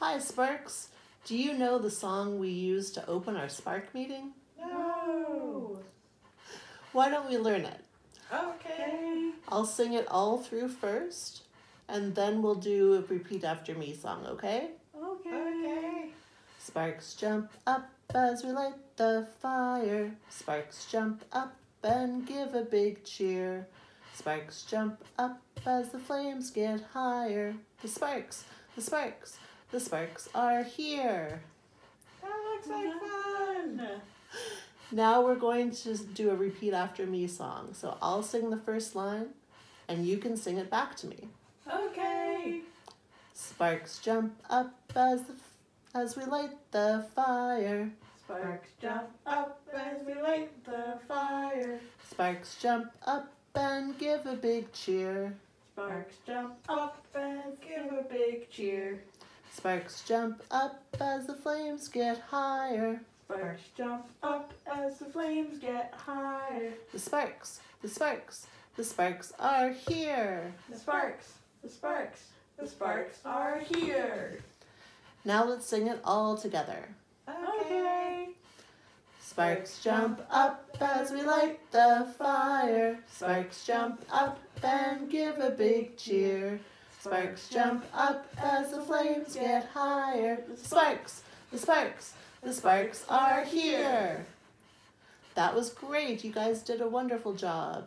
Hi, Sparks. Do you know the song we use to open our Spark meeting? No. Why don't we learn it? Okay. I'll sing it all through first, and then we'll do a repeat after me song, okay? Okay. Okay. Sparks jump up as we light the fire. Sparks jump up and give a big cheer. Sparks jump up as the flames get higher. The sparks, the sparks, the sparks are here. That looks like uh-huh. fun. Uh-huh. Now we're going to do a repeat after me song. So I'll sing the first line and you can sing it back to me. Okay. Sparks jump up as the, as we light the fire. Sparks jump up as we light the fire. Sparks jump up and give a big cheer. Sparks jump up and give a big cheer. Sparks jump up as the flames get higher. Sparks jump up as the flames get higher. The sparks, the sparks, the sparks are here. The sparks, the sparks, the sparks are here. Now let's sing it all together. Okay. Sparks jump up as we light the fire. Sparks jump up and give a big cheer. Sparks jump up as the flames get higher. The sparks, the sparks, the sparks are here. That was great. You guys did a wonderful job.